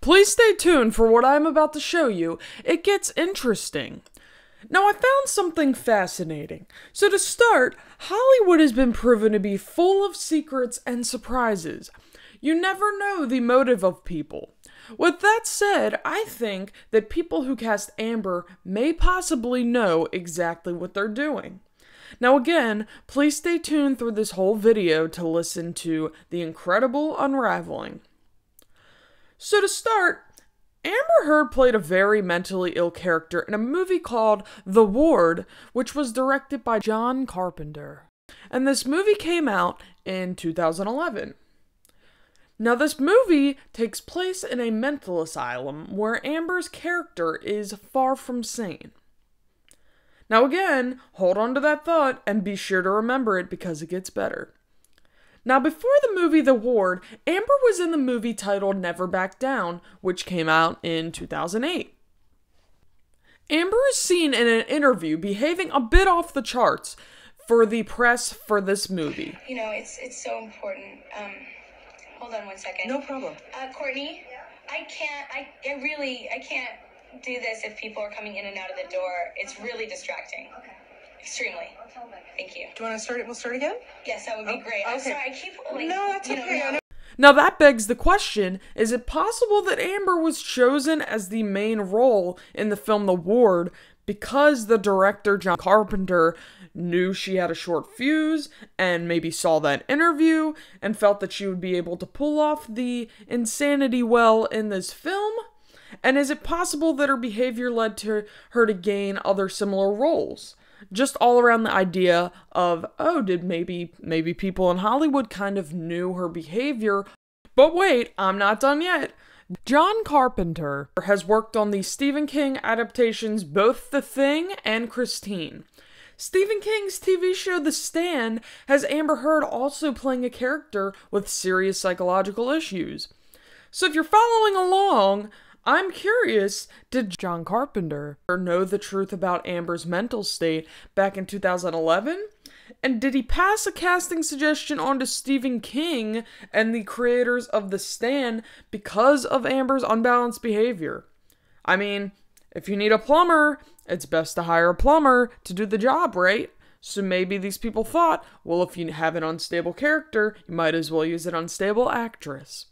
Please stay tuned for what I'm about to show you. It gets interesting. Now, I found something fascinating. So, to start, Hollywood has been proven to be full of secrets and surprises. You never know the motive of people. With that said, I think that people who cast Amber may possibly know exactly what they're doing. Now, again, please stay tuned through this whole video to listen to the incredible unraveling. So, to start, Amber Heard played a very mentally ill character in a movie called The Ward, which was directed by John Carpenter. And this movie came out in 2011. Now, this movie takes place in a mental asylum where Amber's character is far from sane. Now, again, hold on to that thought and be sure to remember it because it gets better. Now, before the movie The Ward, Amber was in the movie titled Never Back Down, which came out in 2008. Amber is seen in an interview behaving a bit off the charts for the press for this movie. You know, it's it's so important. Um, hold on one second. No problem. Uh, Courtney, I can't. I, I really. I can't do this if people are coming in and out of the door. It's really distracting. Okay. Extremely. I'll tell Megan. Thank you. Do you want to start it? We'll start again? Yes, that would be Oh, great. I'm okay. sorry. I keep like. No, that's you know, okay. I not- know. Now, that begs the question is it possible that Amber was chosen as the main role in the film The Ward because the director, John Carpenter, knew she had a short fuse and maybe saw that interview and felt that she would be able to pull off the insanity well in this film? And is it possible that her behavior led to her to gain other similar roles? Just all around the idea of, oh, did maybe maybe people in Hollywood kind of knew her behavior? But wait, I'm not done yet. John Carpenter has worked on the Stephen King adaptations both The Thing and Christine. Stephen King's TV show The Stand has Amber Heard also playing a character with serious psychological issues. So if you're following along, I'm curious, did John Carpenter know the truth about Amber's mental state back in 2011? And did he pass a casting suggestion on to Stephen King and the creators of The Stand because of Amber's unbalanced behavior? I mean, if you need a plumber, it's best to hire a plumber to do the job, right? So maybe these people thought, well, if you have an unstable character, you might as well use an unstable actress.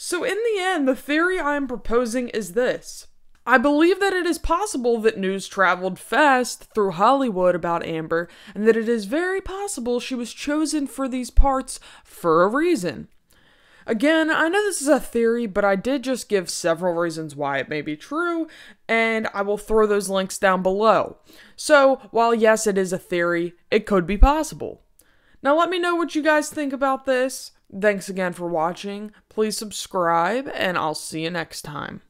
So, in the end, the theory I am proposing is this. I believe that it is possible that news traveled fast through Hollywood about Amber, and that it is very possible she was chosen for these parts for a reason. Again, I know this is a theory, but I did just give several reasons why it may be true, and I will throw those links down below. So, while yes, it is a theory, it could be possible. Now, let me know what you guys think about this. Thanks again for watching. Please subscribe, and I'll see you next time.